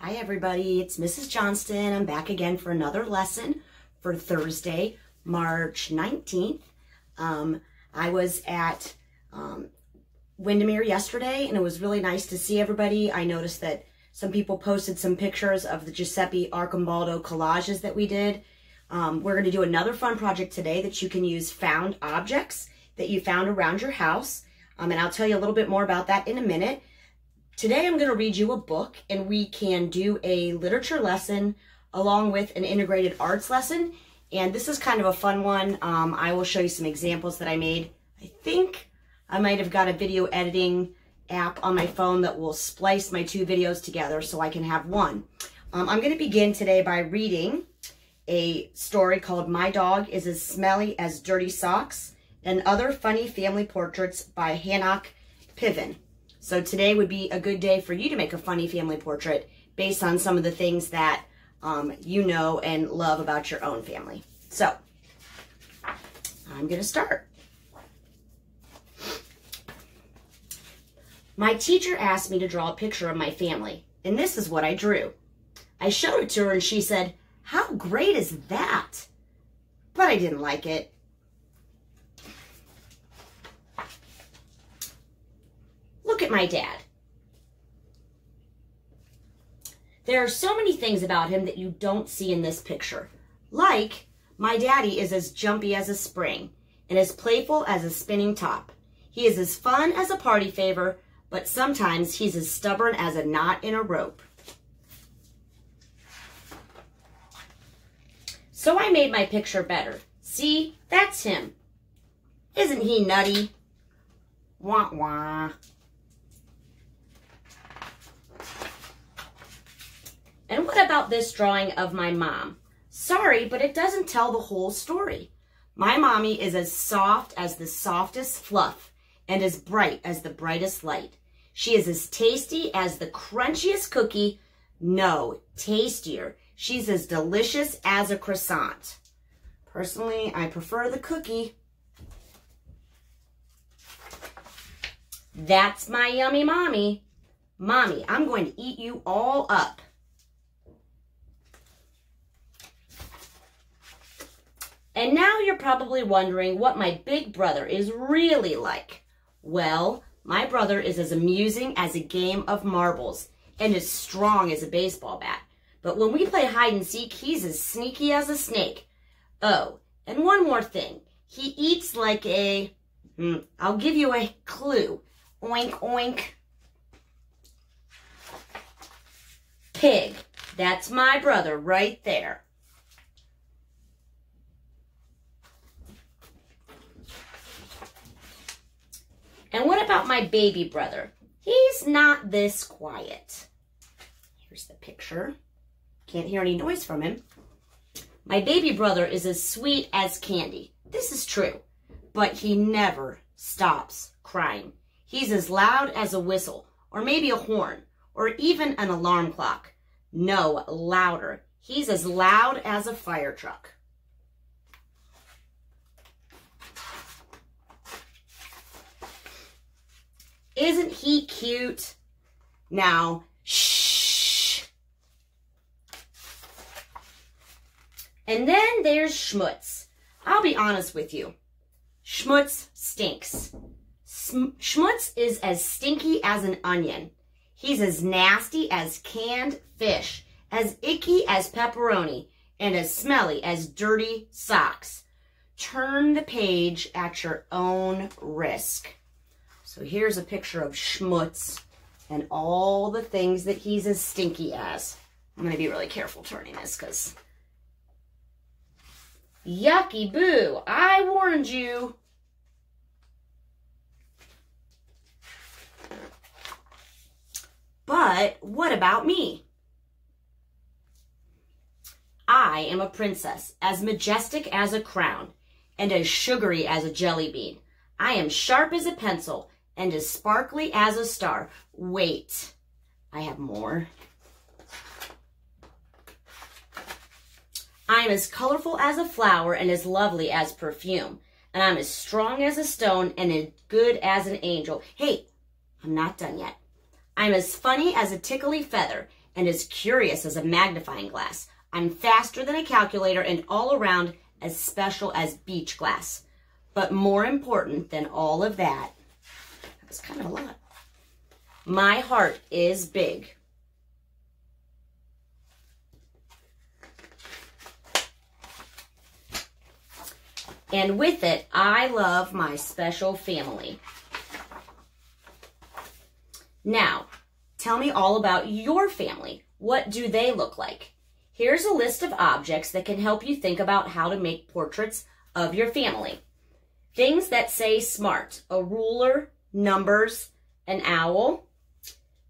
Hi everybody, it's Mrs. Johnston. I'm back again for another lesson for Thursday, March 19th. Um, I was at um, Windermere yesterday and it was really nice to see everybody. I noticed that some people posted some pictures of the Giuseppe Arcimboldo collages that we did. Um, we're going to do another fun project today that you can use found objects that you found around your house. Um, and I'll tell you a little bit more about that in a minute. Today I'm going to read you a book and we can do a literature lesson along with an integrated arts lesson. And this is kind of a fun one. Um, I will show you some examples that I made. I think I might have got a video editing app on my phone that will splice my two videos together so I can have one. Um, I'm going to begin today by reading a story called My Dog is as Smelly as Dirty Socks and Other Funny Family Portraits by Hanoch Piven. So today would be a good day for you to make a funny family portrait based on some of the things that um, you know and love about your own family. So I'm going to start. My teacher asked me to draw a picture of my family, and this is what I drew. I showed it to her and she said, how great is that? But I didn't like it. At my dad. There are so many things about him that you don't see in this picture. Like, my daddy is as jumpy as a spring and as playful as a spinning top. He is as fun as a party favor, but sometimes he's as stubborn as a knot in a rope. So I made my picture better. See, that's him. Isn't he nutty? Wah wah. About this drawing of my mom? Sorry, but it doesn't tell the whole story. My mommy is as soft as the softest fluff and as bright as the brightest light. She is as tasty as the crunchiest cookie. No, tastier. She's as delicious as a croissant. Personally, I prefer the cookie. That's my yummy mommy. Mommy, I'm going to eat you all up. And now you're probably wondering what my big brother is really like. Well, my brother is as amusing as a game of marbles and as strong as a baseball bat. But when we play hide and seek, he's as sneaky as a snake. Oh, and one more thing. He eats like a, hmm, I'll give you a clue. Oink, oink. Pig. That's my brother right there. And what about my baby brother? He's not this quiet. Here's the picture. Can't hear any noise from him. My baby brother is as sweet as candy. This is true. But he never stops crying. He's as loud as a whistle, or maybe a horn, or even an alarm clock. No, louder. He's as loud as a fire truck. Isn't he cute? Now, shh. And then there's Schmutz. I'll be honest with you. Schmutz stinks. Schmutz is as stinky as an onion. He's as nasty as canned fish, as icky as pepperoni, and as smelly as dirty socks. Turn the page at your own risk. So here's a picture of Schmutz and all the things that he's as stinky as. I'm going to be really careful turning this because... Yucky boo! I warned you! But what about me? I am a princess, as majestic as a crown, and as sugary as a jelly bean. I am sharp as a pencil, and as sparkly as a star. Wait, I have more. I'm as colorful as a flower and as lovely as perfume. And I'm as strong as a stone and as good as an angel. Hey, I'm not done yet. I'm as funny as a tickly feather and as curious as a magnifying glass. I'm faster than a calculator and all around as special as beach glass. But more important than all of that, was kind of a lot. My heart is big. And with it, I love my special family. Now, tell me all about your family. What do they look like? Here's a list of objects that can help you think about how to make portraits of your family. Things that say smart, a ruler, numbers, an owl.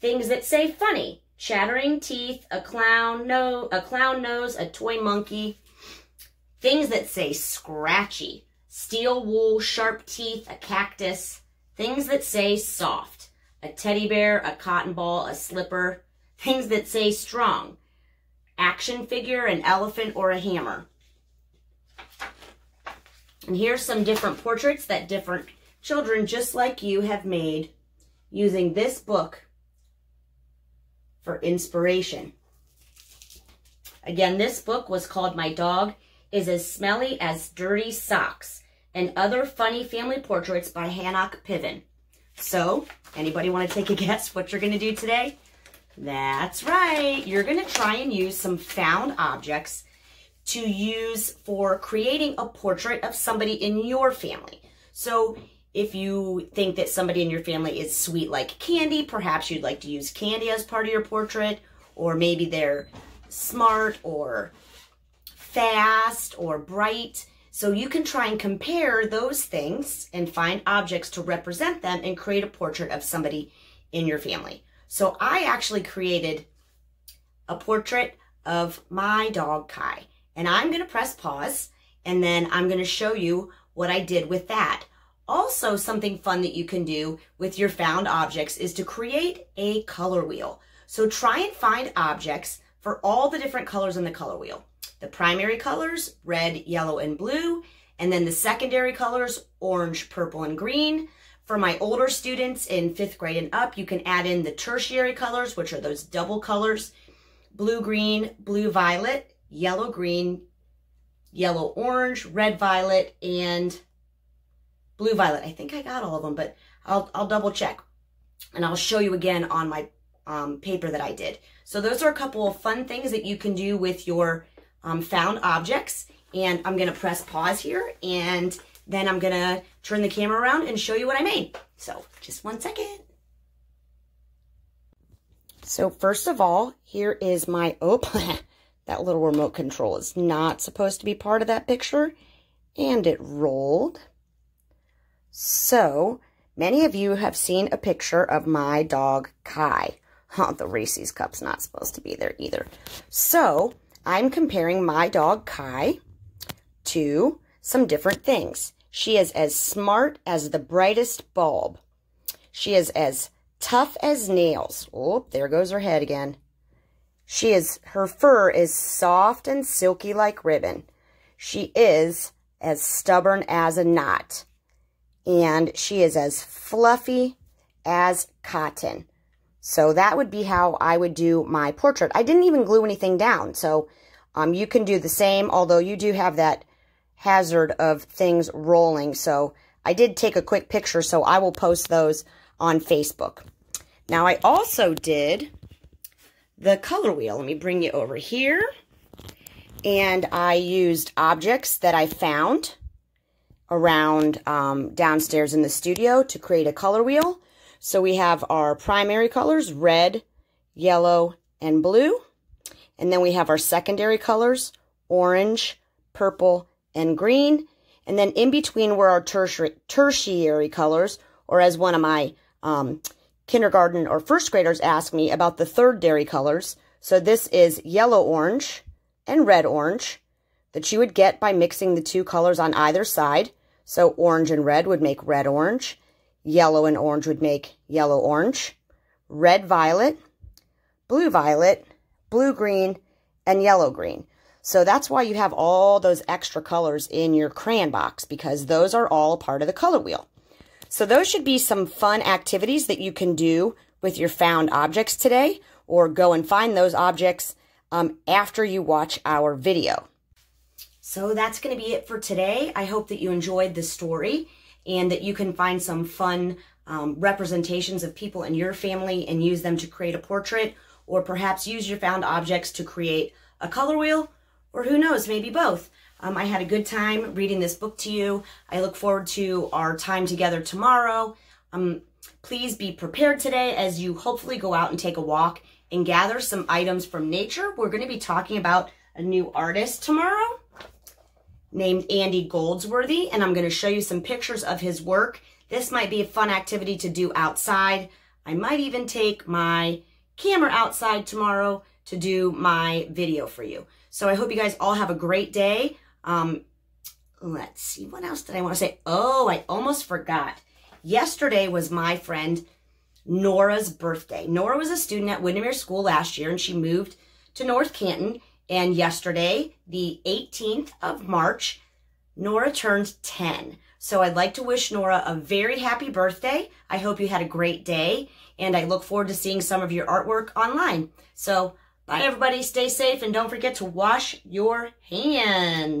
Things that say funny, chattering teeth, a clown no, a clown nose, a toy monkey, Things that say scratchy, steel wool, sharp teeth, a cactus. Things that say soft, a teddy bear, a cotton ball, a slipper. Things that say strong, action figure, an elephant, or a hammer. And here's some different portraits that different children just like you have made using this book for inspiration. Again, this book was called My Dog is as smelly as dirty socks and other funny family portraits by Hanoch Piven. So, anybody want to take a guess what you're going to do today? That's right. You're going to try and use some found objects to use for creating a portrait of somebody in your family. So, if you think that somebody in your family is sweet like candy, perhaps you'd like to use candy as part of your portrait, or maybe they're smart or fast or bright. So you can try and compare those things and find objects to represent them and create a portrait of somebody in your family. So I actually created a portrait of my dog Kai. And I'm going to press pause and then I'm going to show you what I did with that. Also, something fun that you can do with your found objects is to create a color wheel. So try and find objects for all the different colors in the color wheel the primary colors, red, yellow, and blue, and then the secondary colors, orange, purple, and green. For my older students in fifth grade and up, you can add in the tertiary colors, which are those double colors, blue, green, blue, violet, yellow, green, yellow, orange, red, violet, and blue, violet. I think I got all of them, but I'll, I'll double check. And I'll show you again on my um, paper that I did. So those are a couple of fun things that you can do with your um, found objects. And I'm going to press pause here and then I'm going to turn the camera around and show you what I made. So just one second. So first of all, here is my, oh, that little remote control is not supposed to be part of that picture. And it rolled. So many of you have seen a picture of my dog, Kai. Oh, the Reese's cup's not supposed to be there either. So I'm comparing my dog Kai to some different things. She is as smart as the brightest bulb. She is as tough as nails. Oh, there goes her head again. She is, her fur is soft and silky like ribbon. She is as stubborn as a knot. And she is as fluffy as cotton. So that would be how I would do my portrait. I didn't even glue anything down. So um, you can do the same, although you do have that hazard of things rolling. So I did take a quick picture, so I will post those on Facebook. Now I also did the color wheel. Let me bring you over here. And I used objects that I found around um, downstairs in the studio to create a color wheel. So we have our primary colors, red, yellow, and blue. And then we have our secondary colors, orange, purple, and green. And then in between were our tertiary, tertiary colors, or as one of my um, kindergarten or first graders asked me about the third dairy colors. So this is yellow-orange and red-orange that you would get by mixing the two colors on either side. So orange and red would make red-orange. Yellow and orange would make yellow orange, red violet, blue violet, blue green, and yellow green. So that's why you have all those extra colors in your crayon box because those are all part of the color wheel. So those should be some fun activities that you can do with your found objects today. or go and find those objects um, after you watch our video. So that's going to be it for today. I hope that you enjoyed the story and that you can find some fun um, representations of people in your family and use them to create a portrait or perhaps use your found objects to create a color wheel or who knows, maybe both. Um, I had a good time reading this book to you. I look forward to our time together tomorrow. Um, please be prepared today as you hopefully go out and take a walk and gather some items from nature. We're going to be talking about a new artist tomorrow named Andy Goldsworthy, and I'm going to show you some pictures of his work. This might be a fun activity to do outside. I might even take my camera outside tomorrow to do my video for you. So I hope you guys all have a great day. Um, let's see, what else did I want to say? Oh, I almost forgot. Yesterday was my friend Nora's birthday. Nora was a student at Windermere School last year, and she moved to North Canton. And yesterday, the 18th of March, Nora turned 10. So I'd like to wish Nora a very happy birthday. I hope you had a great day, and I look forward to seeing some of your artwork online. So bye, everybody. Stay safe, and don't forget to wash your hands.